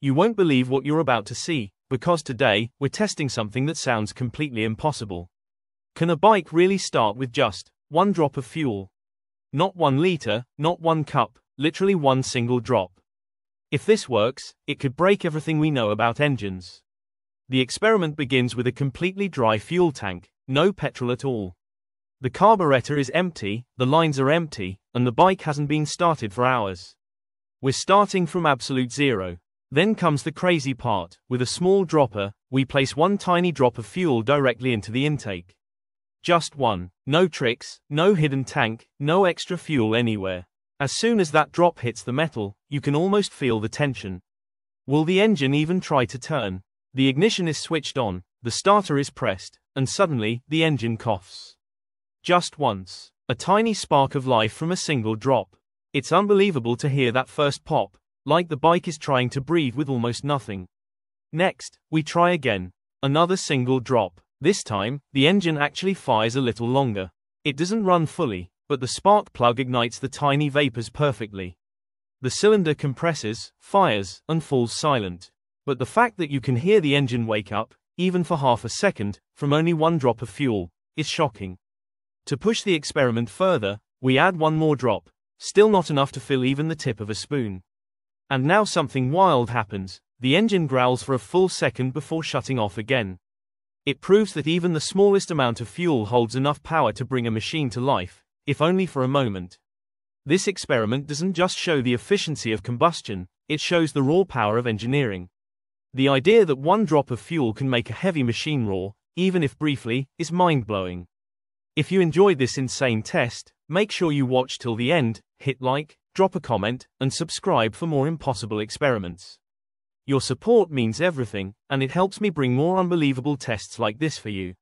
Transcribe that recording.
You won't believe what you're about to see, because today, we're testing something that sounds completely impossible. Can a bike really start with just one drop of fuel? Not one liter, not one cup, literally one single drop. If this works, it could break everything we know about engines. The experiment begins with a completely dry fuel tank, no petrol at all. The carburetor is empty, the lines are empty, and the bike hasn't been started for hours. We're starting from absolute zero. Then comes the crazy part. With a small dropper, we place one tiny drop of fuel directly into the intake. Just one. No tricks, no hidden tank, no extra fuel anywhere. As soon as that drop hits the metal, you can almost feel the tension. Will the engine even try to turn? The ignition is switched on, the starter is pressed, and suddenly, the engine coughs. Just once. A tiny spark of life from a single drop. It's unbelievable to hear that first pop, like the bike is trying to breathe with almost nothing. Next, we try again. Another single drop. This time, the engine actually fires a little longer. It doesn't run fully, but the spark plug ignites the tiny vapors perfectly. The cylinder compresses, fires, and falls silent. But the fact that you can hear the engine wake up, even for half a second, from only one drop of fuel, is shocking. To push the experiment further, we add one more drop, still not enough to fill even the tip of a spoon. And now something wild happens, the engine growls for a full second before shutting off again. It proves that even the smallest amount of fuel holds enough power to bring a machine to life, if only for a moment. This experiment doesn't just show the efficiency of combustion, it shows the raw power of engineering. The idea that one drop of fuel can make a heavy machine roar, even if briefly, is mind blowing. If you enjoyed this insane test, make sure you watch till the end, hit like, drop a comment, and subscribe for more impossible experiments. Your support means everything, and it helps me bring more unbelievable tests like this for you.